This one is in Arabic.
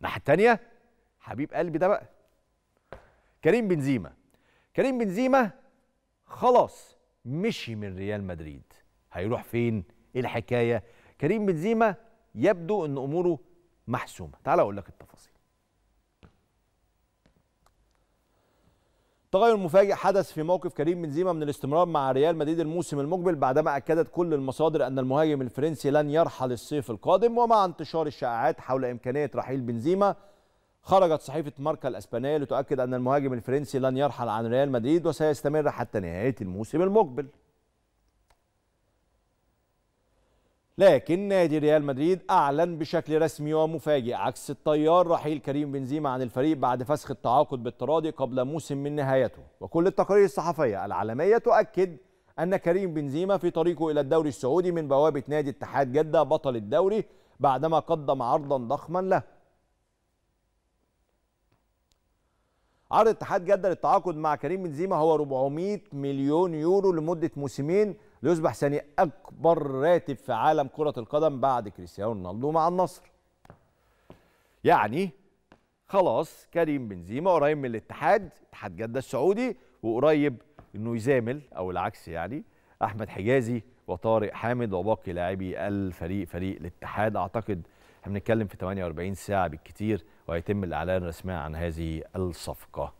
الناحية الثانية حبيب قلبي ده بقى. كريم بنزيما. كريم بنزيما خلاص مشي من ريال مدريد. هيروح فين؟ إيه الحكاية؟ كريم بنزيما يبدو إن أموره محسومة. تعال أقول لك التفاصيل. تغير مفاجئ حدث في موقف كريم بنزيما من الاستمرار مع ريال مدريد الموسم المقبل بعدما أكدت كل المصادر أن المهاجم الفرنسي لن يرحل الصيف القادم ومع انتشار الشائعات حول إمكانية رحيل بنزيما خرجت صحيفة ماركا الأسبانية لتؤكد أن المهاجم الفرنسي لن يرحل عن ريال مدريد وسيستمر حتى نهاية الموسم المقبل. لكن نادي ريال مدريد أعلن بشكل رسمي ومفاجئ عكس الطيار رحيل كريم بنزيما عن الفريق بعد فسخ التعاقد بالتراضي قبل موسم من نهايته. وكل التقارير الصحفية العالمية تؤكد أن كريم بنزيما في طريقه إلى الدوري السعودي من بوابة نادي اتحاد جدة بطل الدوري بعدما قدم عرضا ضخما له. عرض اتحاد جدة للتعاقد مع كريم بنزيما هو 400 مليون يورو لمدة موسمين ليصبح ثاني أكبر راتب في عالم كرة القدم بعد كريستيانو رونالدو مع النصر. يعني خلاص كريم بنزيما قريب من الاتحاد اتحاد جدة السعودي وقريب إنه يزامل أو العكس يعني أحمد حجازي وطارق حامد وباقي لاعبي الفريق فريق الاتحاد أعتقد إحنا بنتكلم في 48 ساعة بالكثير وهيتم الإعلان رسميا عن هذه الصفقة.